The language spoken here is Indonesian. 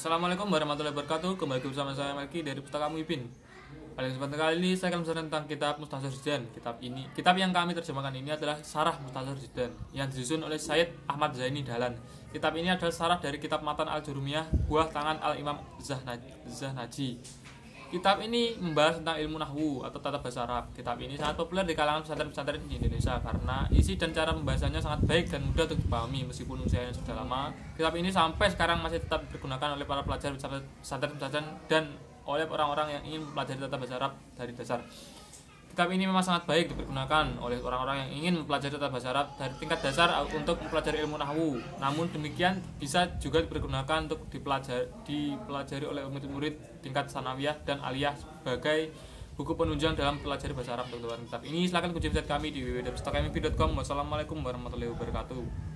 Assalamualaikum warahmatullahi wabarakatuh. Kembali bersama saya Melki dari Pustaka Muibin Pada kesempatan kali ini saya akan bicara tentang kitab Mustasar Zidan Kitab ini, kitab yang kami terjemahkan ini adalah Sarah Mustasar Zidan Yang disusun oleh Syed Ahmad Zaini Dahlan Kitab ini adalah sarah dari kitab Matan Al-Jurumiyah Buah tangan Al-Imam Zahnaji Kitab ini membahas tentang ilmu nahwu atau tata bahasa Arab. Kitab ini sangat populer di kalangan pesantren-pesantren di Indonesia karena isi dan cara pembahasannya sangat baik dan mudah untuk dipahami meskipun usianya sudah lama. Kitab ini sampai sekarang masih tetap digunakan oleh para pelajar pesantren-pesantren dan oleh orang-orang yang ingin mempelajari tata bahasa Arab dari dasar. Kitab ini memang sangat baik digunakan oleh orang-orang yang ingin mempelajari tata bahasa Arab dari tingkat dasar untuk mempelajari ilmu nahwu. Namun demikian bisa juga dipergunakan untuk dipelajari, dipelajari oleh murid-murid tingkat sanawiyah dan aliyah sebagai buku penunjang dalam pelajari bahasa Arab untuk kitab ini. Silahkan kunjungi website kami di www.pustakami.com. Wassalamualaikum warahmatullahi wabarakatuh.